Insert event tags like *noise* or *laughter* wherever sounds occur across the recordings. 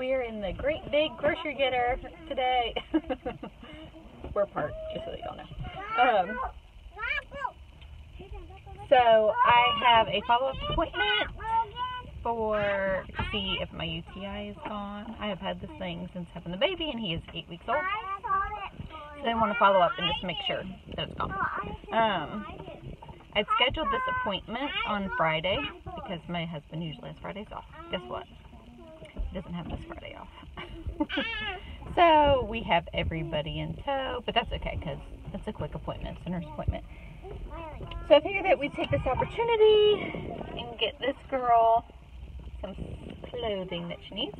We are in the great big grocery getter today. *laughs* We're parked, just so y'all know. Um, so I have a follow-up appointment for to see if my UTI is gone. I have had this thing since having the baby, and he is eight weeks old. So I want to follow up and just make sure that it's gone. Um, I'd scheduled this appointment on Friday because my husband usually has Fridays off. Guess what? Doesn't have this Friday off. *laughs* so we have everybody in tow, but that's okay because it's a quick appointment. It's a nurse appointment. So I figured that we'd take this opportunity and get this girl some clothing that she needs.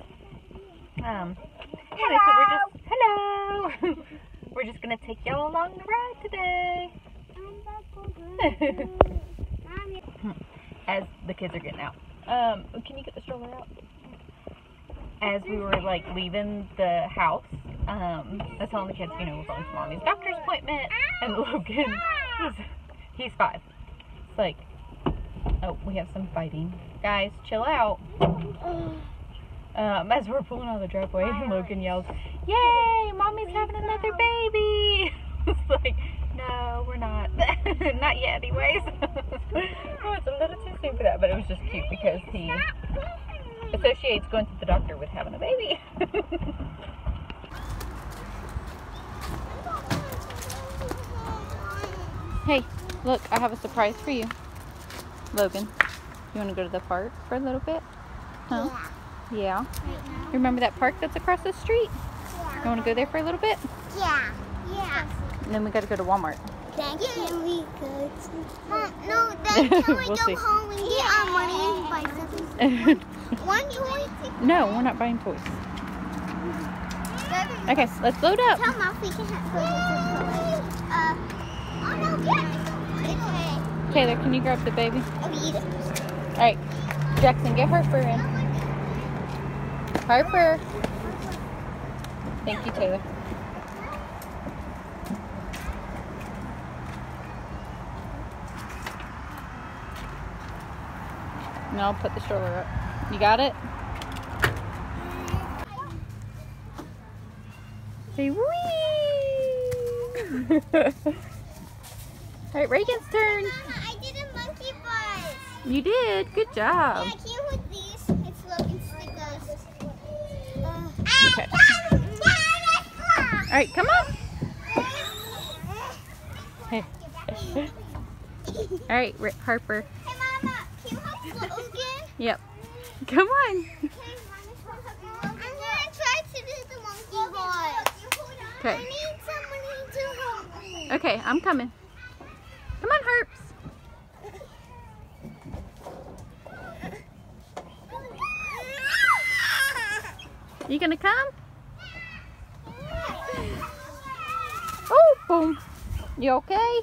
Um, anyway, so we're just, hello! *laughs* we're just gonna take y'all along the ride today. *laughs* As the kids are getting out. Um, can you get the stroller out? As we were like leaving the house, um, I was telling the kids, you know, we're going to mommy's doctor's appointment, and Logan, he's, he's five. It's like, oh, we have some fighting. Guys, chill out. Um, as we're pulling out of the driveway, *laughs* Logan yells, Yay, mommy's having another baby! *laughs* it's like, no, we're not. *laughs* not yet, anyways. it's a little too soon for that, but it was just cute because he associates going to the doctor with having a baby. *laughs* hey, look, I have a surprise for you. Logan, you want to go to the park for a little bit? Huh? Yeah. You remember that park that's across the street? You want to go there for a little bit? Yeah. Yeah. And then we got to go to Walmart. Then can we go to... Mom, no, then can *laughs* we We'll go see. home and get our money and buy something? *laughs* One toy? no, we're not buying toys. Okay, let's load up. Tell Mom we can have go to the Uh, oh no, yeah. It's Taylor, can you grab the baby? okay. I'll eat it. All right, Jackson, get Harper in. Harper. Thank you, Taylor. No, I'll put the stroller up. You got it? Say wee! *laughs* All right, Reagan's turn. Mama, I did a monkey bus. You did. Good job. Yeah, I came with these. It's Logan stickers. Uh, Okay. All right, come on. Hey. All right, Ri- Harper. Hey, Mama, can you help Logan? Yep. Come on. I'm gonna try to do the monkey. Okay. I need somebody to help me. Okay, I'm coming. Come on, Harps. You gonna come? Oh, boom. You okay?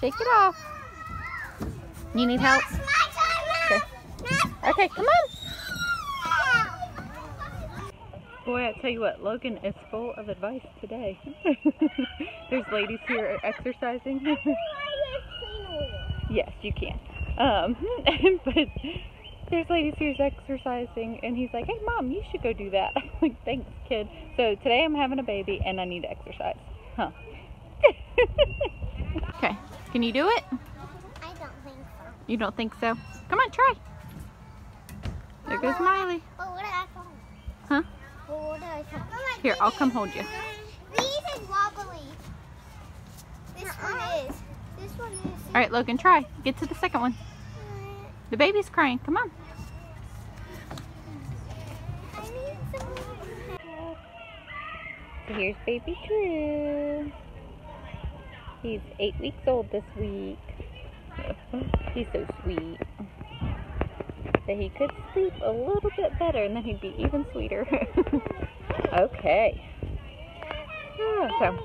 Shake it off. You need help? It's my turn now. Okay, come on. Boy, I tell you what, Logan is full of advice today. *laughs* There's ladies here exercising. *laughs* yes, you can. Um, *laughs* but there's ladies here exercising, and he's like, "Hey, mom, you should go do that." I'm like, "Thanks, kid." So today I'm having a baby, and I need to exercise. Huh? okay, can you do it? I don't think so. You don't think so? Come on, try. There goes Miley. Huh? Here, I'll come hold you. These is wobbly. This one is. This one is. All right, Logan, try. Get to the second one. The baby's crying. Come on. Here's baby Drew. He's eight weeks old this week. *laughs* He's so sweet. That he could sleep a little bit better and then he'd be even sweeter. *laughs* okay. So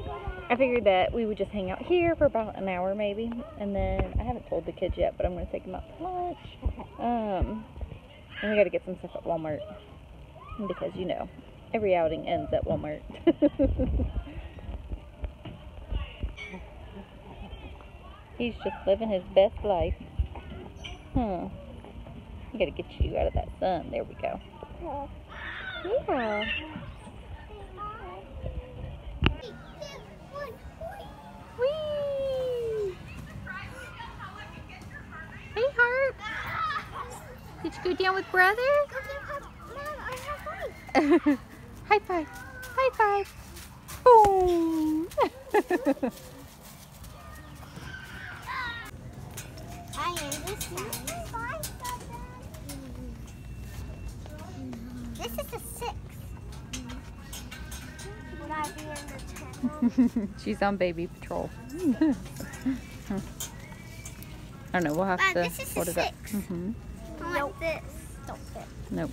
I figured that we would just hang out here for about an hour maybe. And then I haven't told the kids yet, but I'm going to take them out to lunch. Um, and we got to get some stuff at Walmart. Because, you know, every outing ends at Walmart. *laughs* He's just living his best life. Huh. You gotta get you out of that sun. There we go. Yeah. Whee! Hey, Harp. Did you go down with brother? *laughs* High five. High five. Boom. *laughs* I this is a six. Would I be in the ten? *laughs* She's on baby patrol. *laughs* I don't know. We'll have Wow, to. this is a what is that? six. hmm I want this. Don't fit. Nope.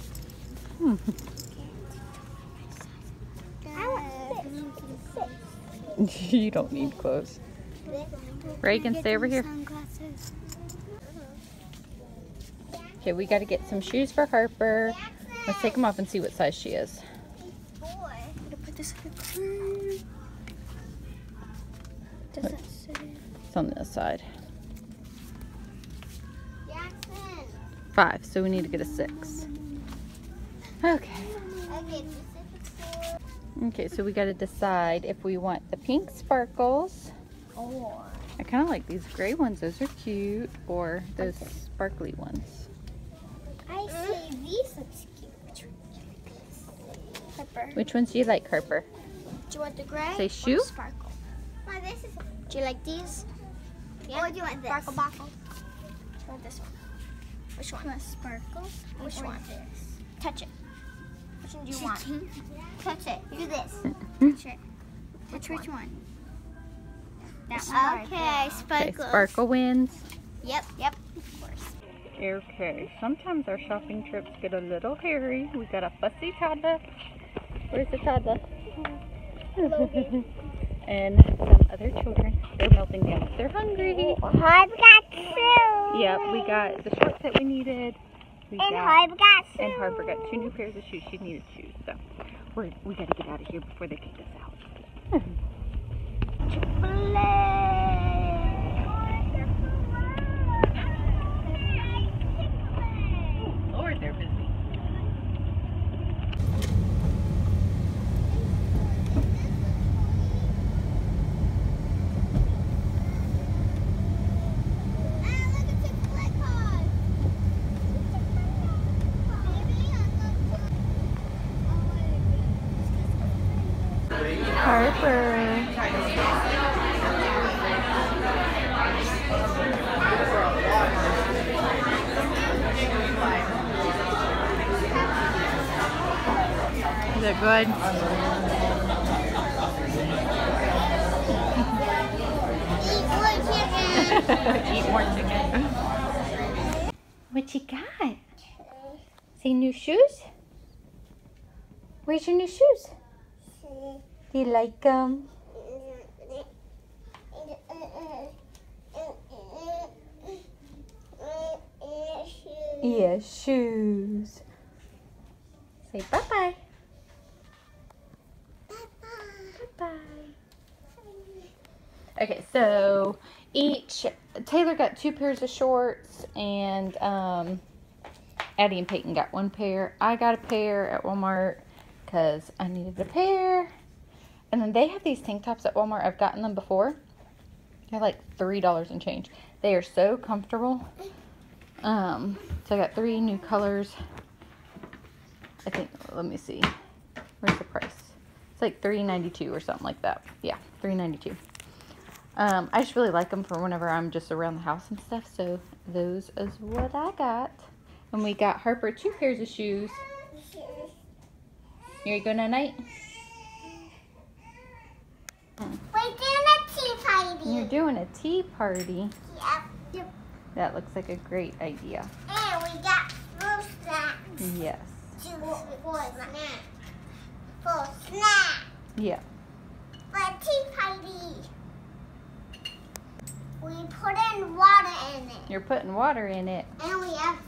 I want. Six. you don't need clothes. Reagan, stay over here. Okay, we got to get some shoes for Harper. Let's take them off and see what size she is. Boy. I'm gonna put this in the corner. Does that say? It's on this side. Five, so we need to get a six. Okay. Okay, so we got to decide if we want the pink sparkles. Or. I kind of like these gray ones. Those are cute. Or those sparkly ones. I see these looks cute. Which one do you like these? Pepper. Which ones do you like, Harper? Do you want the gray? Say shoe? the sparkle. Well, this is. Do you like these? Yeah. Or do you want this? Sparkle buckle. Do you want this one? Which one? You want sparkle? Which one? This. Touch it. Which one do you want? Touch it. Do this. Mm-hmm. Touch it. Which which one? That one. Okay, Okay, sparkle wins. Yep, yep. Of course. Okay, sometimes our shopping trips get a little hairy. We got a fussy toddler. Where's the toddler? and some other children. They're melting down. They're hungry. I've got two. Yep, we got the shorts that we needed. We And I've got two. and Harper got two new pairs of shoes. She needed shoes, so we're, we got to get out of here before they kick us out they're busy. Harper. Is it good? Eat more chicken. *laughs* What you got? See new shoes? Where's your new shoes? You like them? Yeah, shoes. Say. Bye-bye. Okay, so each Taylor got two pairs of shorts, and um, Addie and Peyton got one pair. I got a pair at Walmart because I needed a pair. And then they have these tank tops at Walmart. I've gotten them before. They're like three dollars and change. They are so comfortable. Um, so I got three new colors. I think. Let me see. Where's the price? It's like three ninety two or something like that. Yeah, three ninety two. Um, I just really like them for whenever I'm just around the house and stuff. So those is what I got. And we got Harper two pairs of shoes. Here you go, night. We're doing a tea You're doing a tea party. Yep. Yep. That looks like a great idea. And we got fruit snacks. Yes. Two for snack. For snack. Yeah. For a tea party. We put in water in it. You're putting water in it. And we have